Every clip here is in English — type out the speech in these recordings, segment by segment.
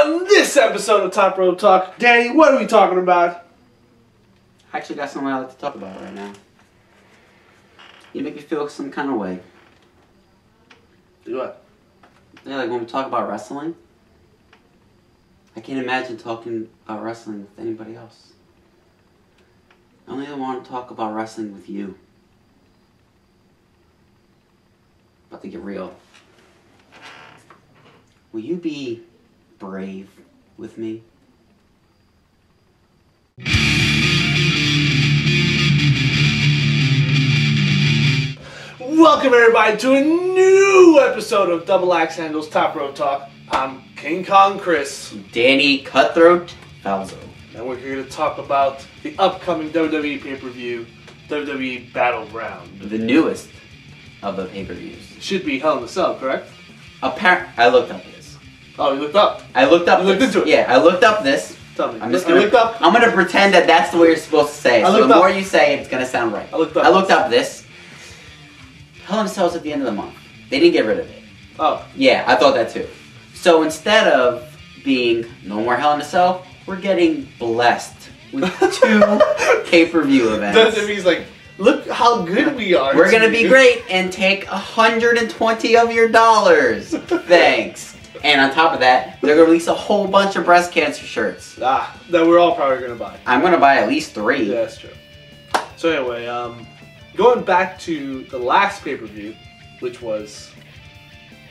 On this episode of Top Rope Talk, Danny, what are we talking about? I actually got something I'd like to talk about right now. You make me feel some kind of way. Do what? Yeah, like when we talk about wrestling, I can't imagine talking about wrestling with anybody else. I only want to talk about wrestling with you. About to get real. Will you be brave with me? Welcome everybody to a new episode of Double Axe Handles Top Rope Talk. I'm King Kong Chris, Danny Cutthroat Falzo. and we're here to talk about the upcoming WWE pay-per-view, WWE Battleground. The newest of the pay-per-views. Should be Hell in a Cell, correct? Appar- I looked up. Oh, you looked up. I looked up You looked this. into it? Yeah, I looked up this. Tell me. I'm just gonna, looked up. I'm gonna pretend that that's the way you're supposed to say it. I So looked the up- more you say it, it's gonna sound right. I looked up. I looked up this. Hell in a Cell's at the end of the month. They didn't get rid of it. Oh, Yeah, I thought that too. So instead of being no more Hell in a Cell, we're getting blessed with two pay-per-view events. WWE's like, look how good we are. We're gonna be great and take 120 of your dollars. Thanks. And on top of that, they're gonna release a whole bunch of breast cancer shirts. Ah, that we're all probably gonna buy. I'm gonna buy at least three. Yeah, that's true. So anyway, um, going back to the last pay per view, which was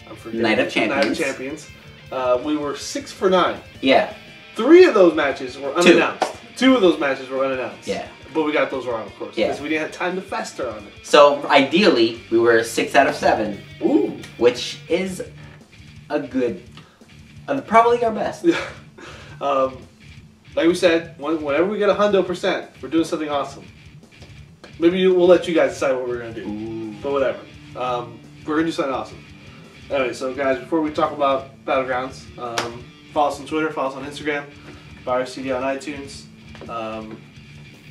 I'm forgetting Night of Night of Champions. Champions. Uh, we were six for nine. Yeah, Three of those matches were unannounced. Two, of those matches were unannounced. Yeah. But we got those wrong, of course, Yeah. because we didn't have time to fester on it. So ideally, we were six out of seven, Ooh. which is a good, uh, probably our best. um, like we said, whenever we get a hundo percent, we're doing something awesome. Maybe we'll let you guys decide what we're gonna do. Ooh. But whatever. Um, we're gonna do something awesome. Anyway, so guys, before we talk about battlegrounds, um, follow us on Twitter, follow us on Instagram, buy our CD on iTunes. Um,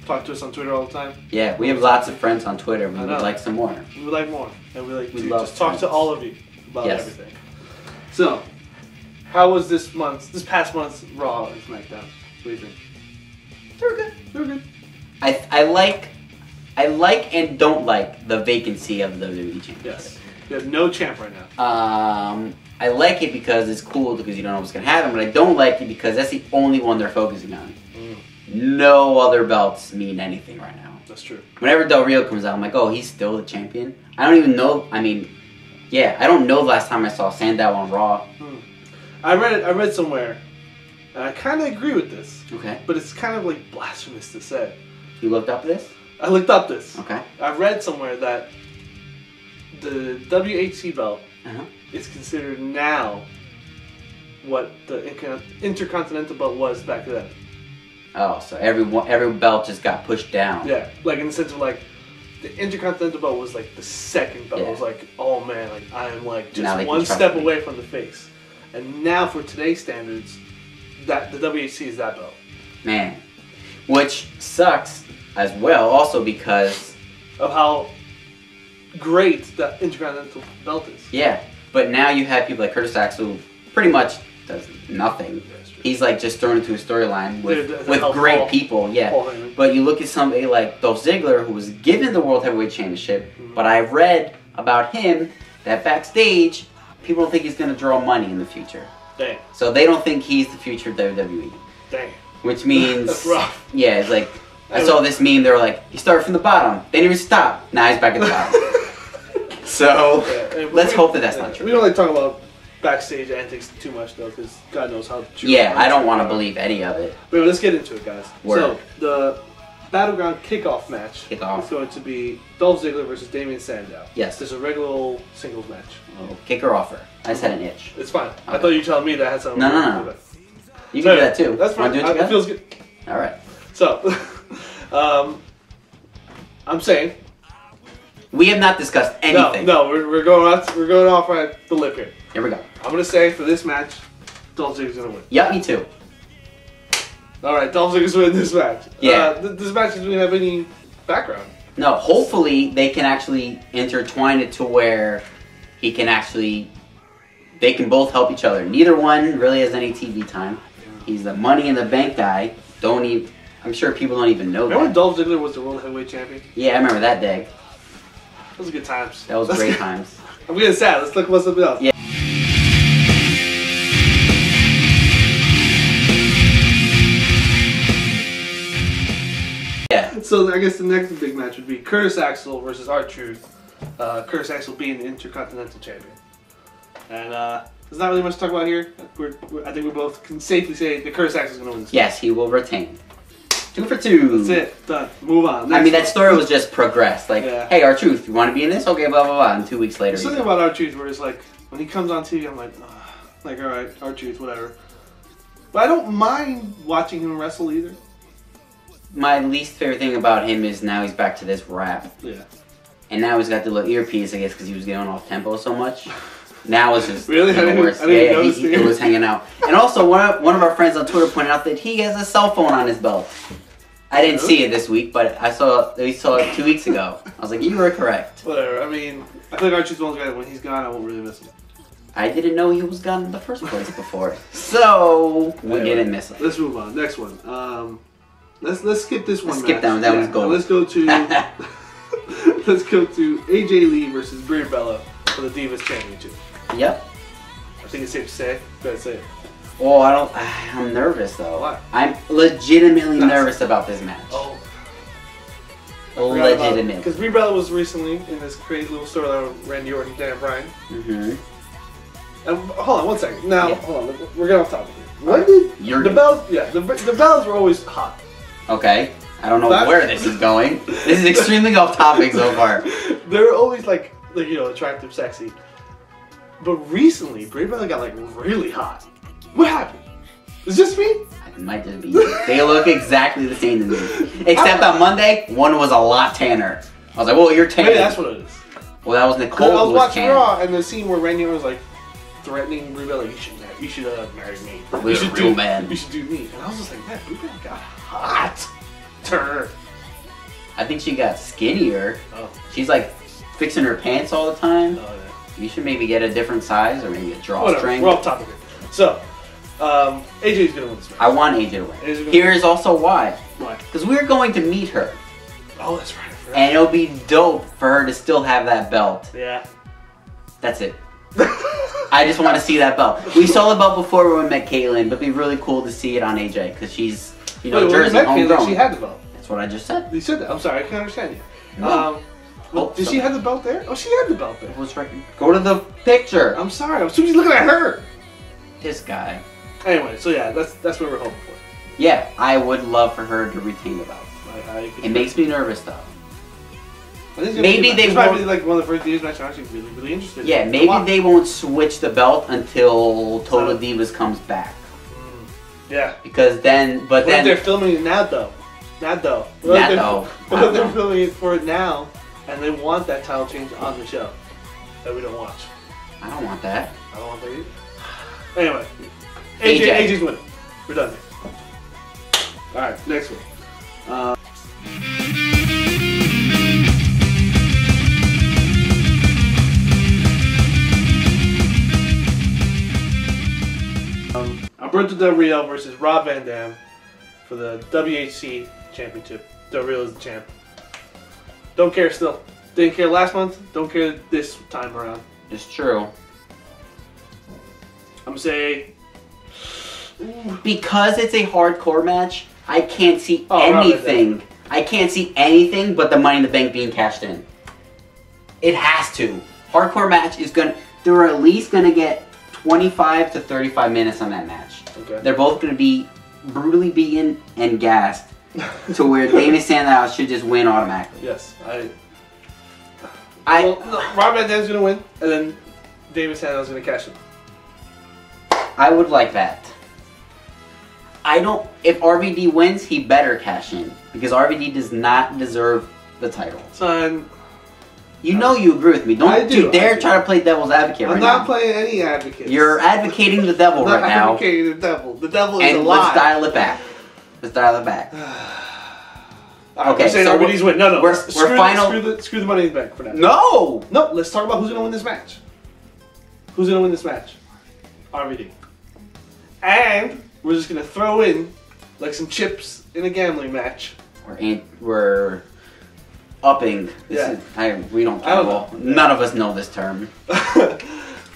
talk to us on Twitter all the time. Yeah, we have lots of friends on Twitter. We would like some more. We would like more, and we like We to love just talk to all of you about Yes. everything. So, how was this month, this past month's Raw and SmackDown? What do you think? They were good. They were good. I I like, I like and don't like the vacancy of the WWE Championship. Yes. We have no champ right now. Um, I like it because it's cool because you don't know what's gonna happen, but I don't like it because that's the only one they're focusing on. No other belts mean anything right now. That's true. Whenever Del Rio comes out, I'm like, oh, he's still the champion. I don't even know. I mean, yeah, I don't know the last time I saw Sandow on Raw. I read it. I read somewhere, and I kind of agree with this, Okay, but it's kind of like blasphemous to say. you looked up this. I looked up this. Okay. I read somewhere that the WHC belt Uh-huh. is considered now what the Inter- Intercontinental belt was back then. Oh, so every every belt just got pushed down. Yeah, like in the sense of like the Intercontinental belt was like the second belt. It was like, oh man, like I am like just one step me. away from the face. And now for today's standards, that the WHC is that belt. Man, which sucks as well. Also because Of how great the Intercontinental belt is. yeah, but now you have people like Curtis Axel, who pretty much does nothing. True. He's like just thrown into a storyline with with great Paul- people. Yeah. But you look at somebody like Dolph Ziggler, who was given the World Heavyweight Championship, Mhm. but I've read about him that backstage, people don't think he's going to draw money in the future. Dang, So they don't think he's the future of WWE. dang. Which means, yeah, it's like, I saw this meme, they were like, he started from the bottom, they didn't even stop, now he's back at the bottom. so, Yeah, let's we- hope that that's yeah, not true. We don't like talk about backstage antics too much though, because God knows how true. Yeah, I don't want to believe any of it. But let's get into it, guys. Word. So the battleground kickoff match Kickoff. is going to be Dolph Ziggler versus Damien Sandow. Yes. This is a regular singles match. Oh, kick or offer. I just had an itch. It's fine. I thought you were telling me that I had something. No, no, no. with it. You So, can do that too. That's fine. Do it I- it together? feels good. All right. So, um, I'm saying We have not discussed anything. no, no. We're, we're going off. We're going off at the lip here. Here we go. I'm gonna say for this match, Dolph Ziggler's gonna win. Yeah, me too. All right, Dolph Ziggler's winning this match. Yeah. Uh, th- this match doesn't have any background. No, hopefully they can actually intertwine it to where he can actually They can both help each other. Neither one really has any TV time. He's the money in the bank guy. Don't even. I'm sure people don't even know Remember that. Dolph Ziggler was the world heavyweight champion? Yeah, I remember that day. Those good times. That was great times. I'm getting sad. Let's look about something else. Yeah. Yeah. So I guess the next big match would be Curtis Axel versus R Truth. Uh, Curtis Axel being the Intercontinental Champion. And uh, there's not really much to talk about here. We're, we're- I think we both can safely say that Curtis Axel's going to win this. Yes, he will retain. Two for two. That's it. Done. Move on. I Next mean, that story was just progressed. Like, Yeah. hey, R Truth, you want to be in this? Okay, blah blah blah. And two weeks later, There's something about R Truth where it's like when he comes on TV, I'm like, Ugh. like all right, R Truth, whatever. But I don't mind watching him wrestle either. my least favorite thing about him is now he's back to this rap, Yeah. and now he's got the little earpiece. I guess because he was getting off tempo so much. Now it's just Really? I even didn't- worse. I didn't yeah, yeah, he, it was hanging out. And also, one of, one of our friends on Twitter pointed out that he has a cell phone on his belt. I didn't see it this week, but I saw we saw it two weeks ago. I was like, you were correct. Whatever. I mean, I feel like R Truth's one guys when he's gone, I won't really miss him. I didn't know he was gone in the first place before, so we Anyway, didn't miss it. Let's move on. Next one. Um, let's let's skip this one. Let's skip that one. That one's gold. Let's go to let's go to AJ Lee versus Brie Bella for the Divas Championship. Yep. I think it's safe to say. Better say it. Oh, I don't. I'm nervous though. Why? I'm legitimately No. nervous about this match. Oh, legitimately. Because Brie Bella was recently in this crazy little storyline with Randy Orton and Dan Bryan. Mm-hmm. And hold on one second. Now, Yeah. hold on. We're getting off topic here. When did You're the bells? Yeah, the the bells were always hot. okay. I don't know That- where this is going. This is extremely off topic so far. They're always like, like you know, attractive, sexy. But recently, Brie Bella got like really hot. What happened? Is this me? It might just be. They look exactly the same to me, except on Monday, one was a lot tanner. I was like, "Well, you're tan." Maybe that's what it is. well, that was Nicole. I was watching tan. Raw and the scene where Randy was like threatening Bella, "You should, marry, you should uh, marry me. You should do, man." You should do me." And I was just like, "Man, Brie got hot." Turn. I think she got skinnier. Oh, She's like fixing her pants all the time. oh yeah. You should maybe get a different size or maybe a drawstring. Whatever. We're off topic. So, um, AJ's gonna win this match. I want AJ to win. Gonna Here's also why. Why? Because we're going to meet her. Oh, that's right. And it'll be dope for her to still have that belt. yeah. That's it. I just want to see that belt. We saw the belt before when we met Kaitlyn, but it'd be really cool to see it on AJ because she's, you know, Wait, when Jersey, we met she had the belt. That's what I just said. You said that. I'm sorry, I can't understand you. No. Um, well, Oh, did she have the belt there? Oh, she had the belt there. It was right. Go to the picture. I'm sorry. I was too busy looking at her. This guy. Anyway, so yeah, that's that's what we're hoping for. Yeah, I would love for her to retain the belt. I, I, It makes me nervous though. I think it's gonna maybe be, they won't- be like one of the first Divas matches I'm actually really, really interested. Yeah, in. maybe they won't switch the belt until Total So- Divas comes back. Mm. Yeah. Because then, but What if they're filming it now, though? Not though. What Not they're- though. What if they're filming it for it now, and they want that title change on the show that we don't watch? I don't want that. I don't want that either. Anyway, AJ, AJ. AJ's winning. We're done. All right, next one. Uh, um, Alberto Del Rio versus Rob Van Dam for the WHC Championship. Del Rio is the champ. Don't care still. Didn't care last month. Don't care this time around. It's true. I'm gonna say Because it's a hardcore match, I can't see Oh, anything. I can't see anything but the Money in the Bank being cashed in. It has to. Hardcore match is gonna. They're at least gonna get 25 to 35 minutes on that match. okay. They're both gonna be brutally beaten and gassed to where David Sandow should just win automatically. Yes, I. I well, no, Rob Van Dam's gonna win, and then David Sandow's gonna cash in. I would like that. I don't. If RVD wins, he better cash in because RVD does not deserve the title. Son, You know you agree with me. Don't I do, you dare I do. try to play devil's advocate I'm right not now. playing any advocate. You're advocating the devil I'm not right now, advocating the devil. The devil is and a let's dial it back. Let's dial it back. All right, Okay, we're saying so RVD's win. No, no. we're- let's- we're screw final- The, screw, the, screw the money in the bank for now. No. No, let's talk about who's gonna win this match. Who's gonna win this match? RVD. And we're just gonna throw in like some chips in a gambling match. We're in, we're upping. This Yeah. is, I, we don't don't gamble. know. None of us know this term.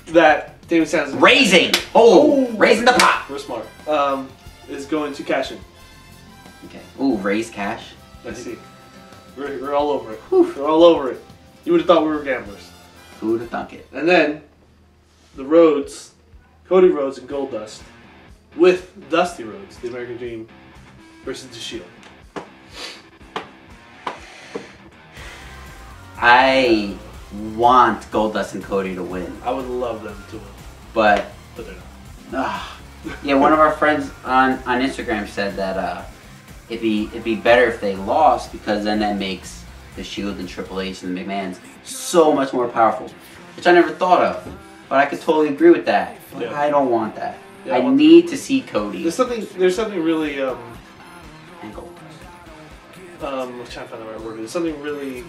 that David Sands Raising. Oh, raising the pot. we're smart. Um, is going to cash in. Okay. Ooh, raise cash. Let's see. We're, we're all over it. We're all over it. You would have thought we were gamblers. Who would have thunk it? And then the Rhodes, Cody Rhodes and Goldust, with Dusty Rhodes, the American Dream, versus the Shield. I want Goldust and Cody to win, I would love them to win, but but they're not. ah, yeah, one of our friends on on Instagram said that uh, it'd be it'd be better if they lost because then that makes the Shield and Triple H and the McMahon's so much more powerful, which I never thought of. But I could totally agree with that. But Yeah. I don't want that. Yeah, I well- need to see Cody. There's something. There's something really. Um, Goldust. um, I'm trying to find the right word. There's something really,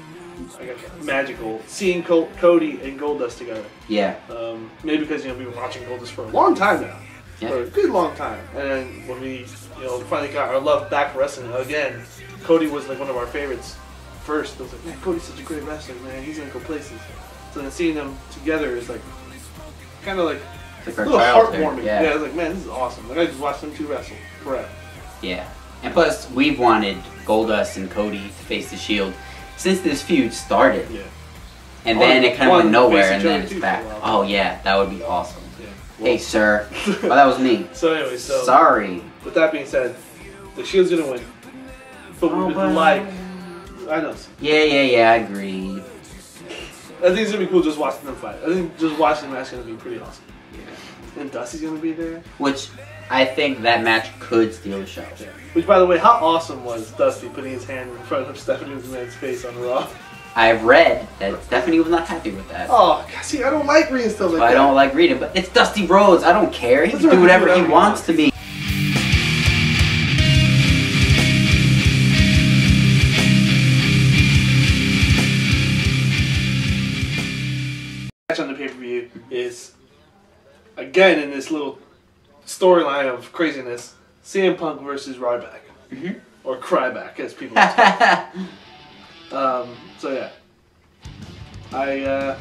I guess, magical seeing Col- Cody and Goldust together. Yeah, Um, maybe because you know we've been watching Goldust for a long time now, Yeah. for a good long time. And when we, you know, finally got our love back wrestling again, Cody was like one of our favorites first. I was like, man, Cody's such a great wrestler, man. He's gonna go places. So then seeing them together is like, kind of like it's a little heartwarming. Yeah. Yeah. I was like, man, this is awesome. Like I just watched them two wrestle forever. Yeah. And plus, we've wanted Goldust and Cody to face the Shield since this feud started. Yeah. And Oh, then it kind of went nowhere, and then it's back. Oh, yeah, that would be awesome. Yeah. Hey, sir. well, oh, that was me. So anyway, so Sorry. with that being said, the Shield's gonna win. But we Oh, would but- like, I know. Yeah, yeah, yeah, I agree. I think it's gonna be cool just watching them fight. I think just watching them is gonna be pretty awesome. And Dusty's gonna be there. Which I think that match could steal the show. Which, by the way, how awesome was Dusty putting his hand in front of Stephanie McMahon's face on Raw? I've read that Stephanie was not happy with that. Oh, see, I don't like reading stuff like I that. don't like reading, but it's Dusty Rhodes. I don't care. He That's can do whatever whatever he he wants to be. Again in this little storyline of craziness: CM Punk versus Ryback, Mhm. or Cryback, as people. like to call um. So yeah, I uh,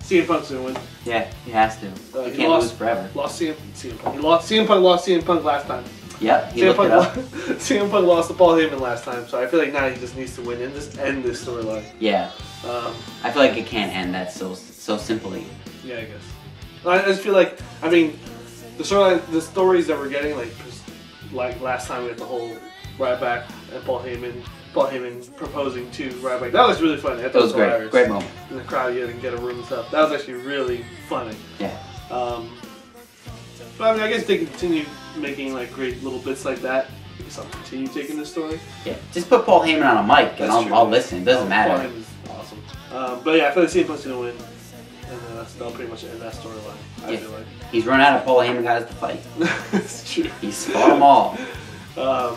CM Punk's gonna win. yeah, he has to. Uh, he he can't lost. lose forever. Lost CM, CM Punk. He lost CM Punk. Lost CM Punk last time. Yep, he CM looked Punk. CM Punk lost to Paul Heyman last time, so I feel like now he just needs to win and just end this storyline. Yeah, Um, I feel like it can't end that so so simply. Yeah, I guess. I just feel like, I mean, the story, the stories that we're getting, like, just, like last time we had the whole Ryback and Paul Heyman, Paul Heyman proposing to Ryback. That was really funny. That, was great, great moment. In the crowd, you didn't get a room and stuff. That was actually really funny. Yeah, Um, but I mean, I guess they continue making like great little bits like that. I guess I'll continue taking this story. yeah. Just put Paul Heyman on a mic and I'll. I'll listen. It doesn't Um, matter. Paul Heyman's awesome. Um, but yeah, I feel like CM Punk's gonna win, that'll pretty much end that storyline. I Yeah. feel like. He's run out of Paul Heyman guys to fight. it's true. He's fought them all. Um,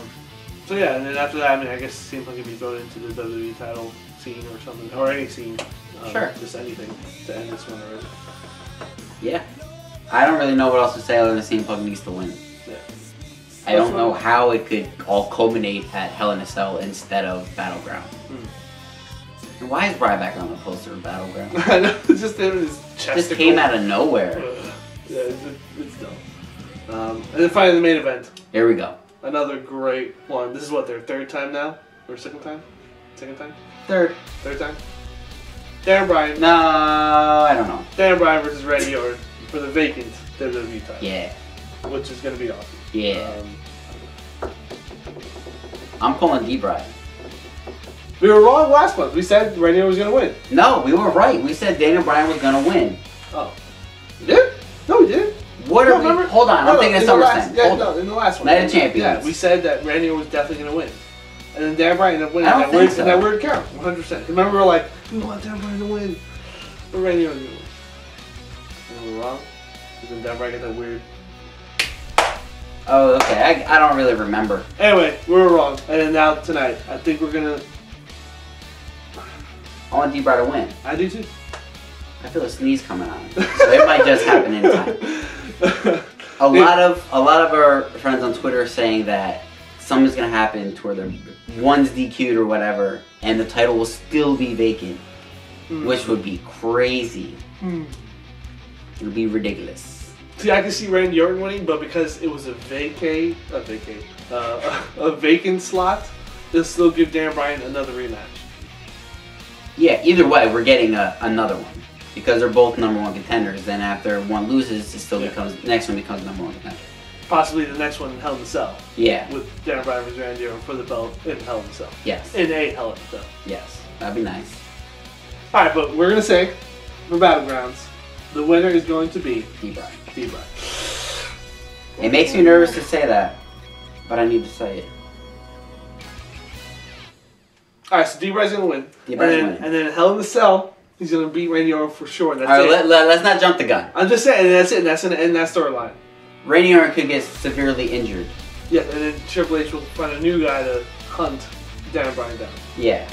so yeah, and then after that, I mean, I guess CM Punk could be thrown into the WWE title scene or something, or any scene. Um, Sure. Just anything to end this one already. Yeah. I don't really know what else to say other than CM Punk needs to win. Yeah. I don't know how it could all culminate at Hell in a Cell instead of Battleground. Hmm. Why is Ryback on the poster of Battleground? I know. It's just him and his chest. Just came out of nowhere. Yeah, it's, it's dumb. Um, and then finally, the main event. Here we go. Another great one. This is what their third time now, or second time? Second time? Third. Third time? Daniel Bryan. No, I don't know. Daniel Bryan versus Randy Orton for the vacant WWE title, Yeah. which is going to be awesome. Yeah. Um, I'm calling D Bryan. We were wrong last month. We said Randy Orton was going to win. No, we were right. We said Daniel Bryan was gonna win. Oh. We did? No, we did. What No, are we? remember? Hold on, No, I'm no, thinking of SummerSlam. Yeah, Hold no, on. in the last one. Night of Champions. Yeah, we said that Randy Orton was definitely going to win. And then Dan Bryan ended up winning I don't that think weird, so. that weird count, 100%. Remember, we were like, we want Dan Bryan to win. But Randy Orton didn't win. And we were wrong. Because then Dan Bryan got that weird. Oh, okay. I, I don't really remember. Anyway, we were wrong. And then now, tonight, I think we're going to. I want D Bryan to win. I do too. I feel a sneeze coming on, so it might just happen in time. A lot of a lot of our friends on Twitter are saying that something's gonna happen to where they're one's DQ'd or whatever, and the title will still be vacant, Hmm. which would be crazy. Hmm. It would be ridiculous. See, I can see Randy Orton winning, but because it was a vacate, a vacate, uh, a vacant slot, they'll still give Dan Bryan another rematch. Yeah, either way, we're getting a, another one because they're both number one contenders. Then after one loses, it still Yeah. becomes next one becomes number one contender. Possibly the next one in Hell in a Cell Yeah. with Dan Bryan versus Randy Orton for the belt in Hell in a Cell. Yes. In a Hell in a Cell. Yes. That'd be nice. All right, but we're gonna say for battlegrounds, the winner is going to be D. Bryan. D. Bryan. It makes me nervous to say that, but I need to say it. All right, so D. Bryan's gonna win. D. and winning. and then Hell in a Cell, he's gonna beat Randy Orton for sure. That's All right, it. let, let, let's not jump the gun. I'm just saying, and that's it. And that's gonna end that storyline. Randy Orton could get severely injured. Yeah, and then Triple H will find a new guy to hunt Dan Bryan down. Yeah.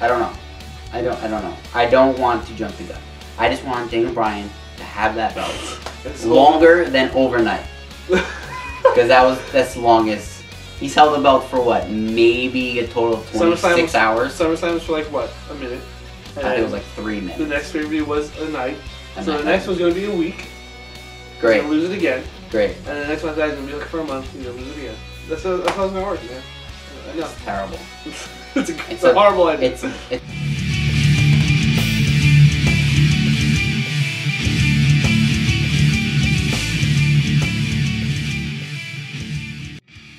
I don't know. I don't. I don't know. I don't want to jump the gun. I just want Daniel Bryan to have that belt It's longer than overnight. Because that was that's the longest. He's held the belt for what? Maybe a total of twenty SummerSlam six was- hours. SummerSlam was for like what? A minute. I think it was like three minutes. the next pay per view was a night. So night. the next one's gonna be a week. Great, gonna lose it again, great. and the next one that's gonna be like for a month. He's gonna lose it again. That's how, that's how it's gonna work, man. I know. It's terrible. it's a, it's It's a, a- horrible idea. It's it's.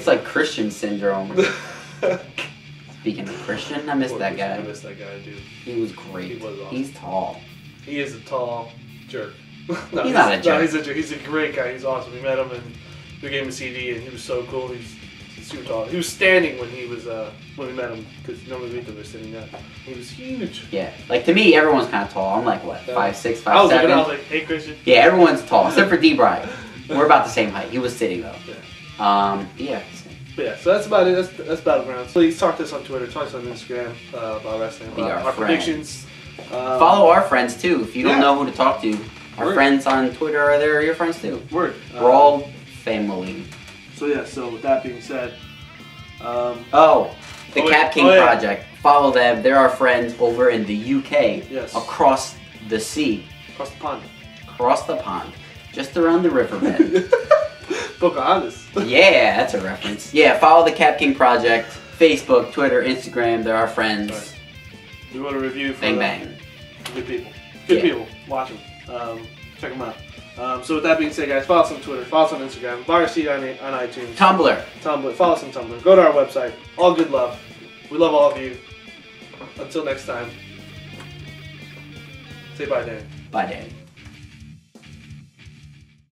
It's like Christian syndrome. Speaking of Christian, I miss Poor that Christian, I guy. miss that guy, dude. He was great. He was awesome. He's tall. He is a tall jerk. no, He's not a No, jerk. he's a jerk. He's a great guy. He's awesome. We met him and we gave him a CD, and he was so cool. He's, he's super tall. He was standing when he was uh, when we met him because normally we they're sitting down. He was huge. Yeah. Like to me, everyone's kind of tall. I'm like what, Yeah. five six, I five was looking. seven. I was like, "Hey, Christian." Yeah, everyone's tall except for D. Bryan. We're about the same height. He was sitting though. Yeah. Um. Yeah. But yeah, so that's about it. That's, that's battlegrounds. Please talk to us on Twitter. Talk to us on Instagram uh, about wrestling, Be about our our friend. predictions. Um, Follow our friends too. If you don't yeah. know who to talk to, our Word. friends on Twitter are there. Your friends too. Word. We're Um, all family. So yeah. So with that being said, um, Oh, the Oh. Cap King Oh, yeah. Project. Follow them. They're our friends over in the UK. Yes. Across the sea, across the pond. across the pond, just around the riverbed. Pocahontas. yeah, that's a reference. Yeah, follow the Cap King Project. Facebook, Twitter, Instagram. They're our friends. Right. We want a review for Bang bang. Good people. Good Yeah. people. Watch them. Um, check them out. Um, so with that being said, guys, follow us on Twitter, follow us on Instagram, Bar Seat on, on iTunes, Tumblr. Tumblr, follow us on Tumblr. Go to our website. All good love. We love all of you. Until next time. Say bye, Dan. Bye, Danny.